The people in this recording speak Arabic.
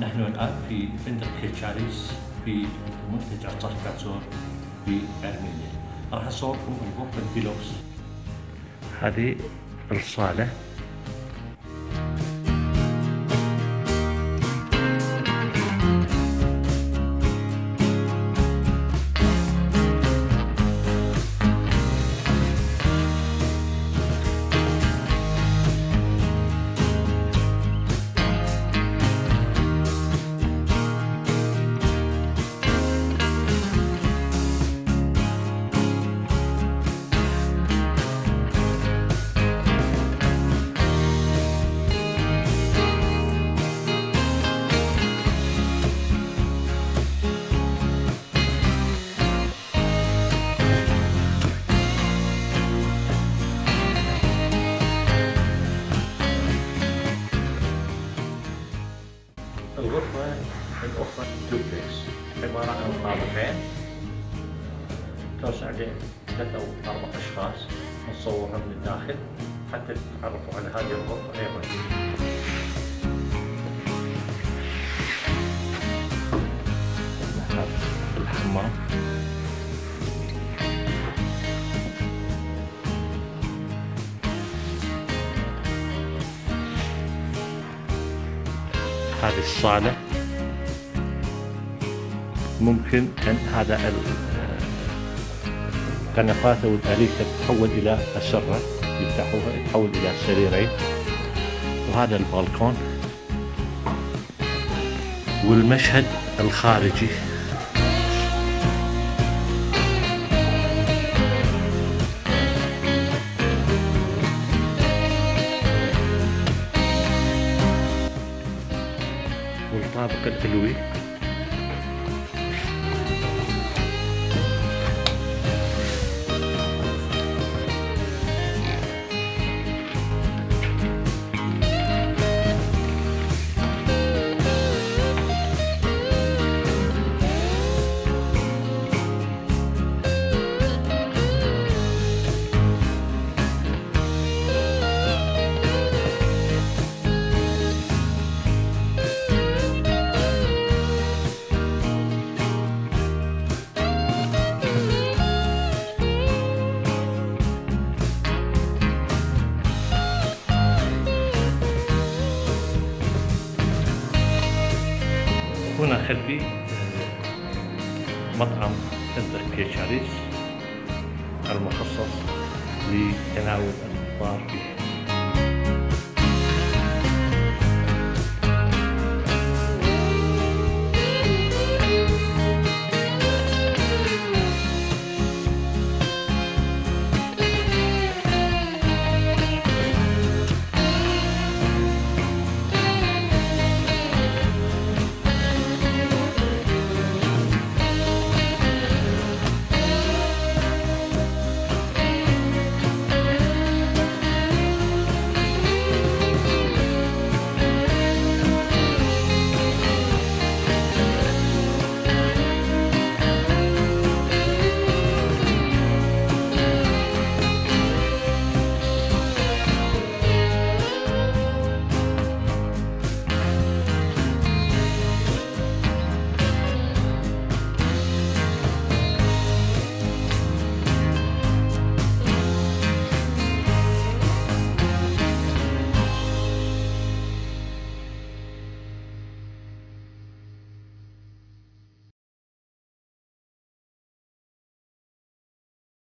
نحن الآن في فندق كيتشاريس في منتجع تاسكاتسور في أرمينيا. راح أصوركم الغرفة الفيلوكس هذه الصالة الأخرى دوبلكس عبارة عن طابقين توسع لثلاثة أو أربع أشخاص نصورها من الداخل حتى تتعرفوا على هذه الغرفة أيضا الحمام هذه الصالة ممكن أن هذا الكنفات أو الأريكة تتحول إلى أسرة يفتحوها يتحول إلى سريرين وهذا البالكون والمشهد الخارجي. والطابق العلوي. هنا خلفي مطعم فندق كيشاريس المخصص لتناول الفطار فيه